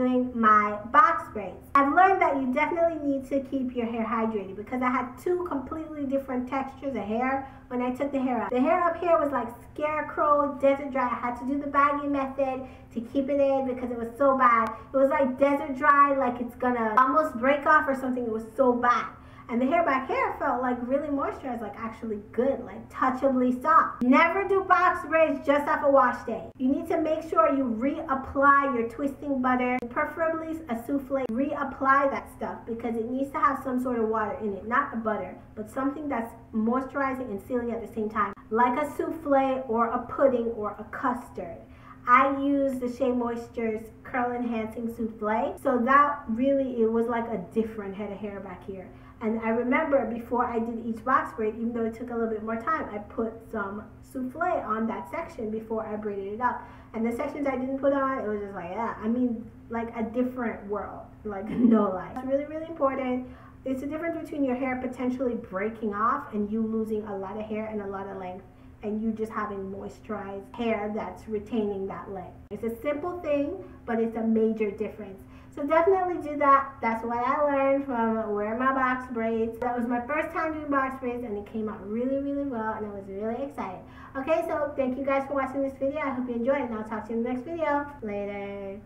doing my box braids. I've learned that you definitely need to keep your hair hydrated because I had two completely different textures of hair when I took the hair up. The hair up here was like scarecrow, desert dry. I had to do the baggy method to keep it in because it was so bad. It was like desert dry, like it's gonna almost break off or something. It was so bad. And the hair back here felt like really moisturized, like actually good, like touchably soft. Never do box braids just off a wash day. You need to make sure you reapply your twisting butter, preferably a souffle. Reapply that stuff because it needs to have some sort of water in it, not a butter, but something that's moisturizing and sealing at the same time, like a souffle or a pudding or a custard. I use the Shea Moisture's Curl Enhancing Souffle. So that really, it was like a different head of hair back here. And I remember before I did each box braid, even though it took a little bit more time, I put some souffle on that section before I braided it up. And the sections I didn't put on, it was just like, yeah, I mean, like a different world, like no life. It's really, really important. It's the difference between your hair potentially breaking off and you losing a lot of hair and a lot of length and you just having moisturized hair that's retaining that length. It's a simple thing, but it's a major difference. So definitely do that. That's what I learned from wearing my box braids. That was my first time doing box braids and it came out really, really well and I was really excited. Okay, so thank you guys for watching this video. I hope you enjoyed and I'll talk to you in the next video. Later.